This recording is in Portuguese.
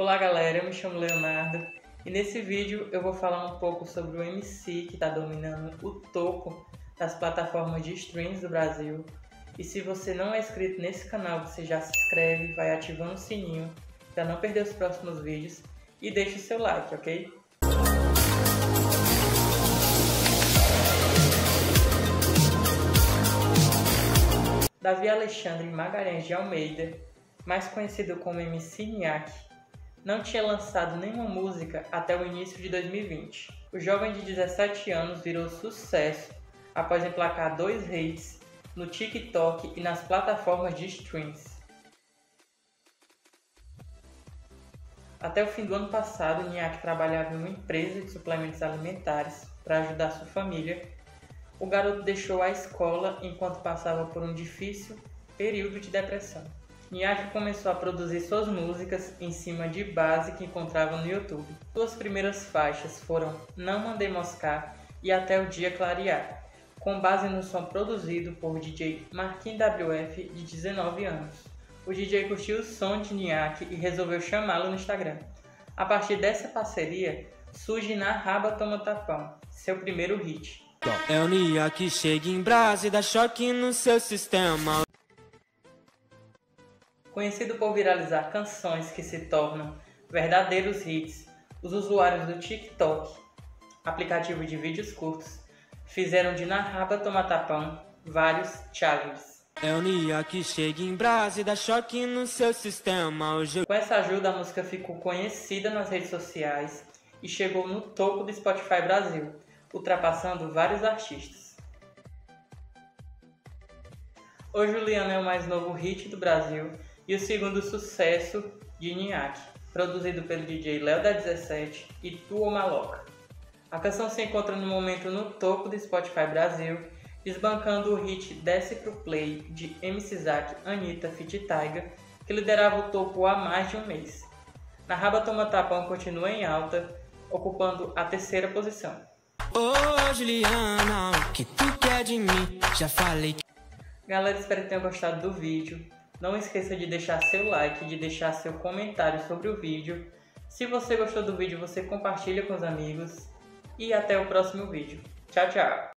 Olá galera, eu me chamo Leonardo e nesse vídeo eu vou falar um pouco sobre o MC que está dominando o topo das plataformas de streams do Brasil. E se você não é inscrito nesse canal, você já se inscreve, vai ativando o sininho para não perder os próximos vídeos e deixe o seu like, ok? Davi Alexandre Magalhães de Almeida, mais conhecido como MC Nhaque, não tinha lançado nenhuma música até o início de 2020. O jovem de 17 anos virou sucesso após emplacar dois hits no TikTok e nas plataformas de streams. Até o fim do ano passado, Niak trabalhava em uma empresa de suplementos alimentares para ajudar sua família. O garoto deixou a escola enquanto passava por um difícil período de depressão. Niak começou a produzir suas músicas em cima de base que encontrava no YouTube. Suas primeiras faixas foram Não Mandei Moscar e Até o Dia Clarear, com base no som produzido por DJ Marquinhos WF, de 19 anos. O DJ curtiu o som de Niak e resolveu chamá-lo no Instagram. A partir dessa parceria, surge Na Raba Toma Tapão, seu primeiro hit. É o Niak que chega em Brasa e dá choque no seu sistema. Conhecido por viralizar canções que se tornam verdadeiros hits, os usuários do TikTok, aplicativo de vídeos curtos, fizeram de Na Raba Toma Tapão vários challenges. É o Nia que chega em Brasa e dá choque no seu sistema. Hoje... Com essa ajuda, a música ficou conhecida nas redes sociais e chegou no topo do Spotify Brasil, ultrapassando vários artistas. O Juliano é o mais novo hit do Brasil e o segundo sucesso de Niak, produzido pelo DJ Léo da 17 e Tuo Maloca. A canção se encontra no momento no topo do Spotify Brasil, desbancando o hit Desce Pro Play de MC Zack, Anitta Fit Taiga, que liderava o topo há mais de um mês. Na Raba Toma Tapão continua em alta, ocupando a terceira posição. Ô oh, Juliana, o que tu quer de mim? Já falei que... Galera, espero que tenham gostado do vídeo. Não esqueça de deixar seu like, de deixar seu comentário sobre o vídeo. Se você gostou do vídeo, você compartilha com os amigos. E até o próximo vídeo. Tchau, tchau!